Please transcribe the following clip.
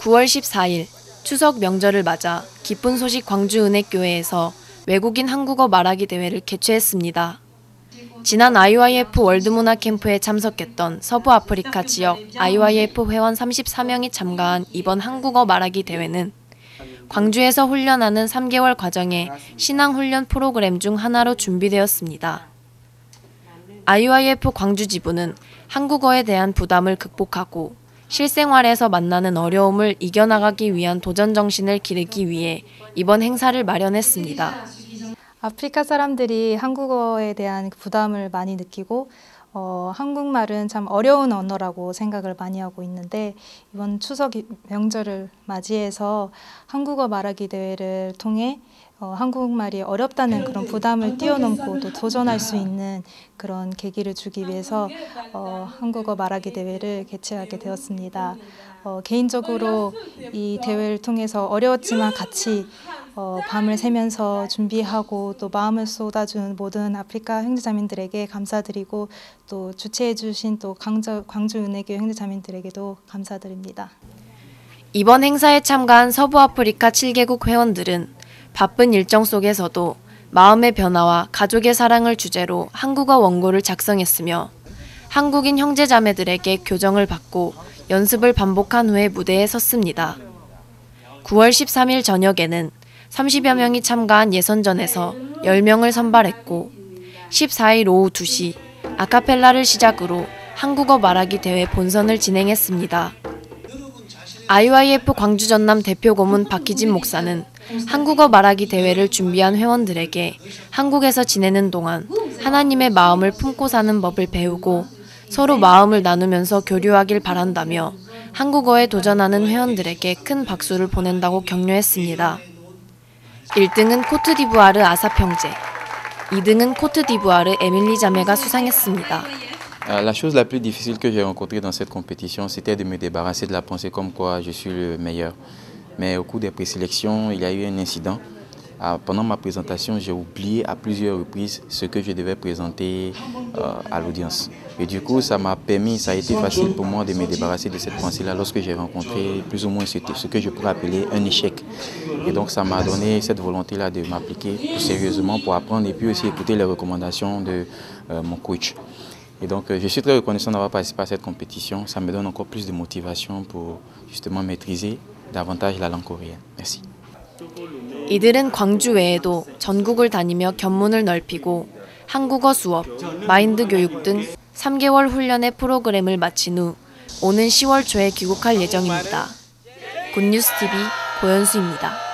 9월 14일 추석 명절을 맞아 기쁜 소식 광주은행교회에서 외국인 한국어 말하기 대회를 개최했습니다. 지난 IYF 월드문화 캠프에 참석했던 서부 아프리카 지역 IYF 회원 34명이 참가한 이번 한국어 말하기 대회는 광주에서 훈련하는 3개월 과정의 신앙 훈련 프로그램 중 하나로 준비되었습니다. IYF 광주 지부는 한국어에 대한 부담을 극복하고 실생활에서 만나는 어려움을 이겨나가기 위한 도전 정신을 기르기 위해 이번 행사를 마련했습니다. 아프리카 사람들이 한국어에 대한 부담을 많이 느끼고 어, 한국말은 참 어려운 언어라고 생각을 많이 하고 있는데 이번 추석 명절을 맞이해서 한국어 말하기 대회를 통해 어, 한국말이 어렵다는 그런 부담을 뛰어넘고 또 도전할 수 있는 그런 계기를 주기 위해서 어, 한국어 말하기 대회를 개최하게 되었습니다. 어, 개인적으로 이 대회를 통해서 어려웠지만 같이 어, 밤을 새면서 준비하고 또 마음을 쏟아준 모든 아프리카 형제자매들에게 감사드리고 또 주최해 주신 또 광주, 광주 은혜교 형제자매들에게도 감사드립니다. 이번 행사에 참가한 서부 아프리카 7개국 회원들은 바쁜 일정 속에서도 마음의 변화와 가족의 사랑을 주제로 한국어 원고를 작성했으며 한국인 형제자매들에게 교정을 받고 연습을 반복한 후에 무대에 섰습니다. 9월 13일 저녁에는 30여 명이 참가한 예선전에서 10명을 선발했고 14일 오후 2시 아카펠라를 시작으로 한국어 말하기 대회 본선을 진행했습니다. IYF 광주 전남 대표 고문 박희진 목사는 한국어 말하기 대회를 준비한 회원들에게 한국에서 지내는 동안 하나님의 마음을 품고 사는 법을 배우고 서로 마음을 나누면서 교류하길 바란다며 한국어에 도전하는 회원들에게 큰 박수를 보낸다고 격려했습니다. 1등은 코트디부아르 아사평제, 2등은 코트디부아르 에밀리 자매가 수상했습니다. La chose la plus difficile que j'ai rencontrée dans cette compétition, c'était de me débarrasser de la pensée comme quoi je suis le meilleur. Mais au cours des présélections, il y a eu un incident. Pendant ma présentation, j'ai oublié à plusieurs reprises ce que je devais présenter euh, à l'audience. Et du coup, ça m'a permis, ça a été facile pour moi de me débarrasser de cette pensée-là lorsque j'ai rencontré plus ou moins ce, que je pourrais appeler un échec. Et donc, ça m'a donné cette volonté-là de m'appliquer sérieusement pour apprendre et puis aussi écouter les recommandations de euh, mon coach. Et donc, je suis très reconnaissant d'avoir participé à cette compétition. Ça me donne encore plus de motivation pour justement maîtriser davantage la langue coréenne. Merci. 이들은 광주 외에도 전국을 다니며 견문을 넓히고 한국어 수업, 마인드 교육 등 3개월 훈련의 프로그램을 마친 후 오는 10월 초에 귀국할 예정입니다. 굿뉴스 TV 고현수입니다.